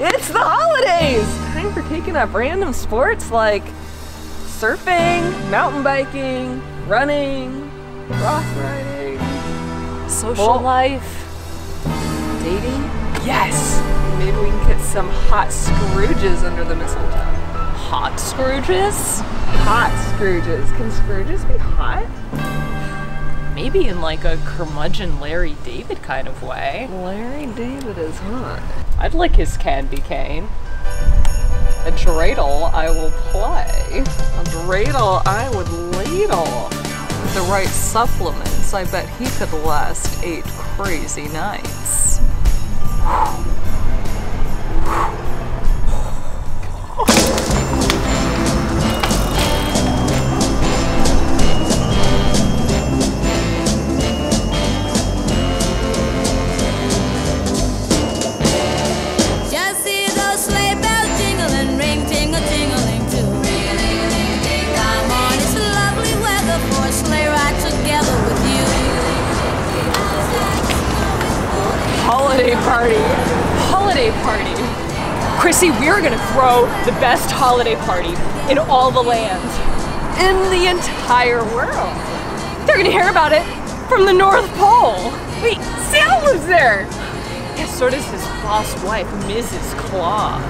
it's the holidays! Time for taking up random sports like surfing, mountain biking, running, cross riding. Social Well- life? Dating? Yes! Maybe we can get some hot Scrooges under the mistletoe. Hot Scrooges? Hot Scrooges. Can Scrooges be hot? Maybe in like a curmudgeon Larry David kind of way. Larry David is hot. I'd like his candy cane. A dreidel I will play. A dreidel, I would ladle. With the right supplements, I bet he could last eight crazy nights. Holiday party. Holiday party. Chrissy, we're gonna throw the best holiday party in all the land. In the entire world. They're gonna hear about it from the North Pole. Wait, Santa lives there. Yes, so does his boss wife, Mrs. Claus.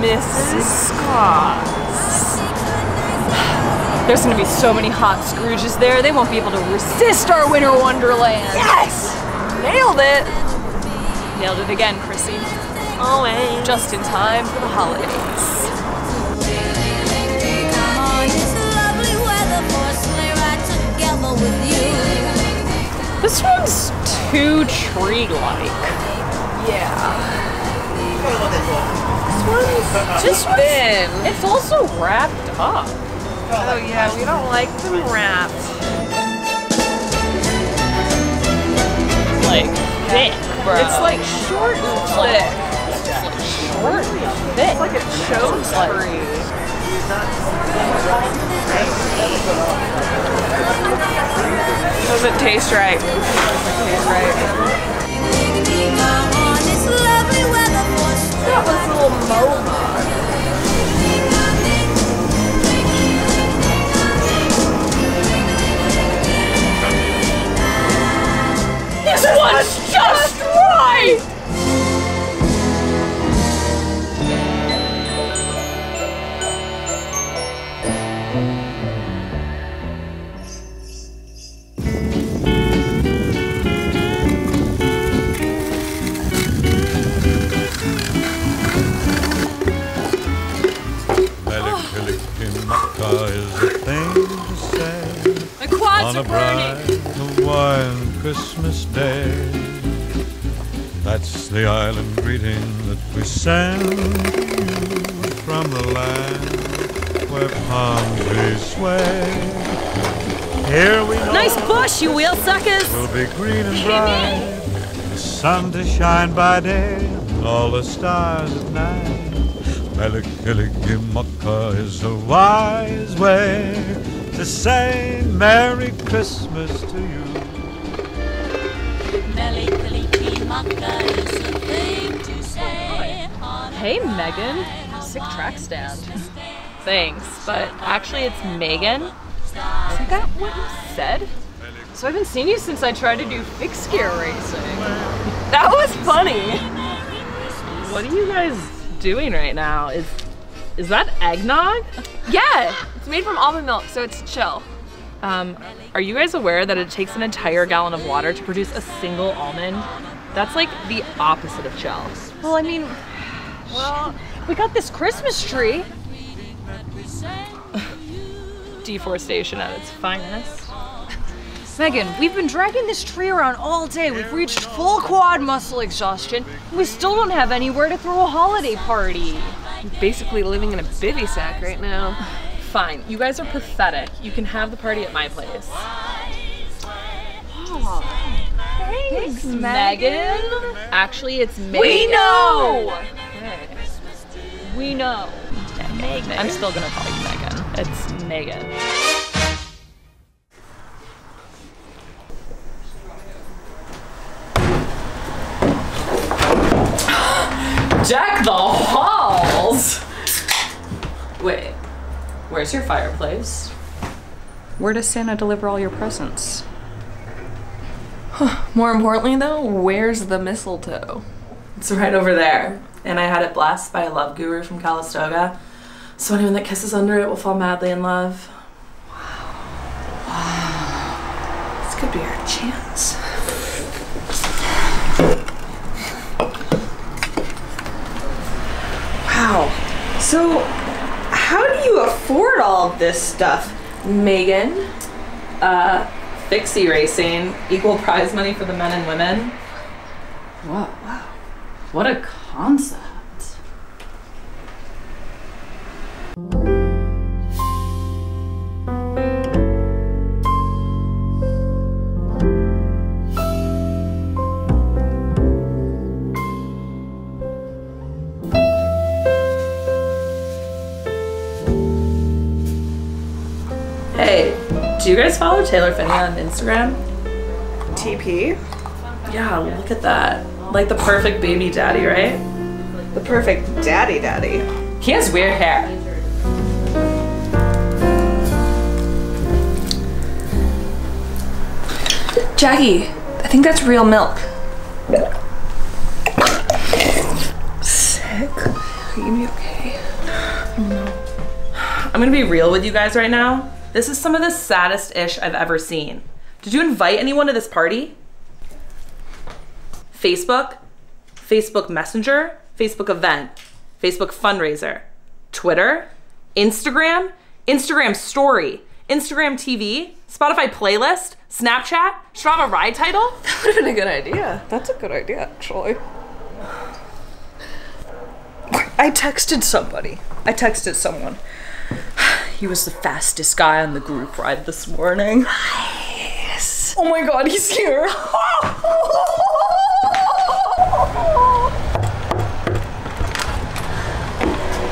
Mrs. Claus. There's gonna be so many hot Scrooges there, they won't be able to resist our winter wonderland. Yes! Nailed it! Nailed it again, Chrissy. Always. Just in time for the holidays. Come on, it's lovely weather for a sleigh ride together with you. This one's too tree-like. Yeah. This one's just thin. It's also wrapped up. Oh yeah, we don't like them wrapped. Like thick, bro. It's like short and thick. short and thick. It's like a choke tree. Doesn't taste right. Doesn't taste right. Come on, it's lovely weather for a sleigh That was a little momo. This a. Hawaiian Christmas day. That's the island greeting that we send you from the land where palm trees sway. Here we Nice bush, you wheel suckers! will be green and bright. The sun to shine by day, and all the stars at night. Mele Kalikimaka is a wise way to say Merry Christmas to you. Hey, Megan. Sick track stand. Thanks, but actually it's Megan. Isn't that what you said? So I haven't seen you since I tried to do fixed gear racing. That was funny. What are you guys doing right now? Is is that eggnog? Yeah, it's made from almond milk, so it's chill. Um, are you guys aware that it takes an entire gallon of water to produce a single almond? That's like the opposite of chill. Well, I mean, well, we got this Christmas tree. Deforestation at its finest. Megan, we've been dragging this tree around all day. We've reached full quad muscle exhaustion. We still don't have anywhere to throw a holiday party. I'm basically living in a bivy sack right now. Fine. You guys are pathetic. You can have the party at my place. Oh. Thanks, Thanks Megan. Megan. Actually, it's Megan. We know. Okay. We know. Megan. Megan. I'm still gonna call you Megan. It's Megan. Jack the where's your fireplace? Where does Santa deliver all your presents? More importantly, though, where's the mistletoe? It's right over there. And I had it blessed by a love guru from Calistoga. So anyone that kisses under it will fall madly in love. Wow. Wow. This could be our chance. Wow. So, how do you afford all of this stuff? Megan, uh, Fixie Racing, equal prize money for the men and women. Whoa, what a concept. Do you guys follow Taylor Phinney on Instagram? TP? Yeah, look at that. Like the perfect baby daddy, right? The perfect daddy daddy. He has weird hair. Jackie, I think that's real milk. Sick. Are you gonna be okay? I'm gonna be real with you guys right now. This is some of the saddest ish I've ever seen. Did you invite anyone to this party? Facebook, Facebook Messenger, Facebook event, Facebook fundraiser, Twitter, Instagram, Instagram story, Instagram TV, Spotify playlist, Snapchat, Strava ride title. That would have been a good idea. That's a good idea, actually. I texted somebody. I texted someone. He was the fastest guy on the group ride this morning. Nice. Oh my god, he's here.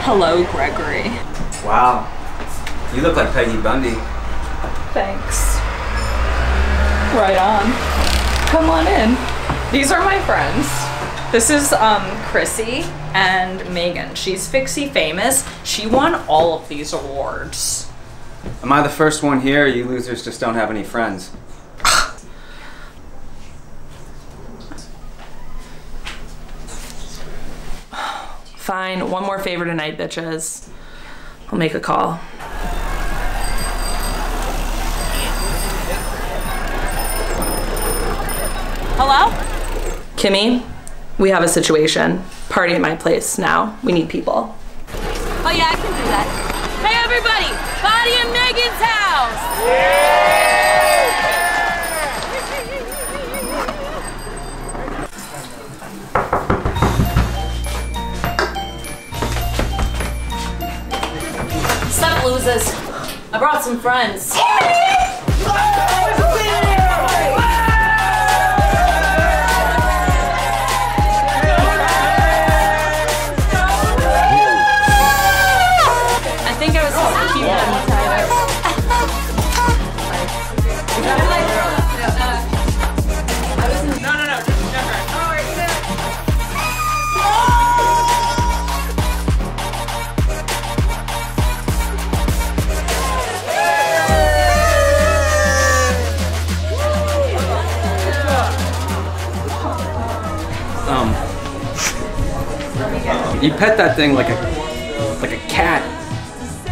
Hello, Gregory. Wow. You look like Peggy Bundy. Thanks. Right on. Come on in. These are my friends. This is um Chrissy and Megan. She's Fixie famous. She won all of these awards. Am I the first one here? You losers just don't have any friends. Fine, one more favor tonight, bitches. I'll make a call. Hello? Kimmy, we have a situation. Party at my place now. We need people. Oh yeah, I can do that. Hey everybody, body in Megan's house. Yeah! Sup, losers? I brought some friends. Um. You pet that thing like a like a cat.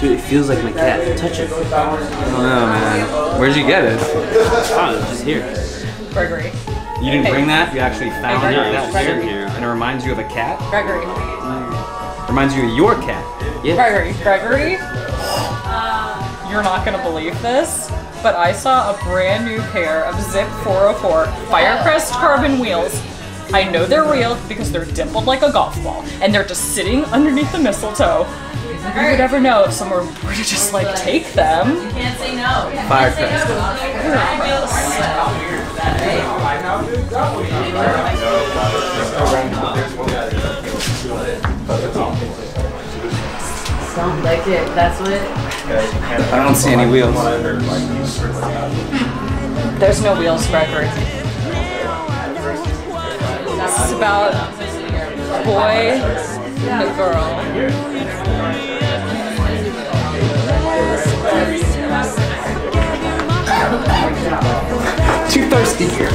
Dude, it feels like my cat. Touch it. I don't know, man. Where'd you get it? Oh, it's just here. Gregory. You didn't bring that? You actually found it Gregory. that Gregory. here, and it reminds you of a cat? Gregory. Reminds you of your cat. Yeah. Gregory. Gregory. You're not gonna believe this, but I saw a brand new pair of Zipp 404 Firecrest carbon wheels. I know they're real because they're dimpled like a golf ball, and they're just sitting underneath the mistletoe. Who would ever know if someone were to just like take them? You can't say no. Firecrest. Sounds like it. That's what. I don't see any wheels. There's no wheels, Gregory. This is about boy and a girl. Too thirsty.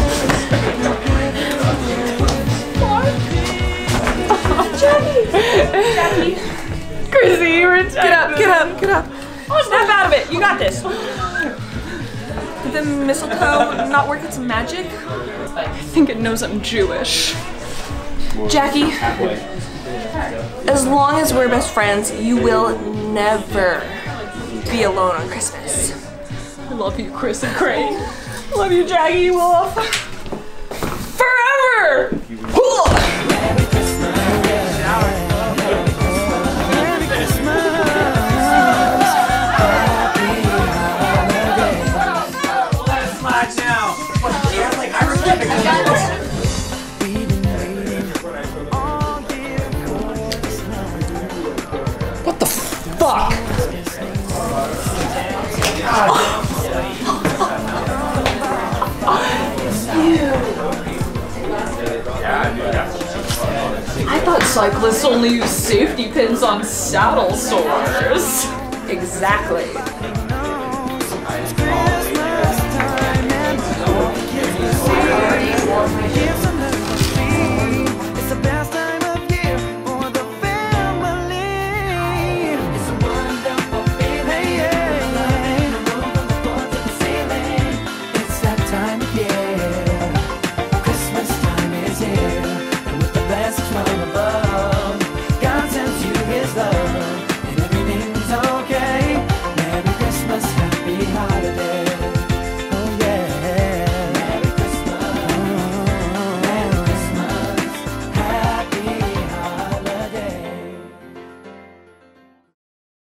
Chrissy, you were Get up, get up, get up. Oh, snap out of it. You got this. Did the mistletoe not work its magic? I think it knows I'm Jewish. Jackie, as long as we're best friends, you will never be alone on Christmas. I love you, Chrissy Crane. Love you, Jackie Wolfe. Forever! What the fuck? Cyclists only use safety pins on saddle sores. Exactly.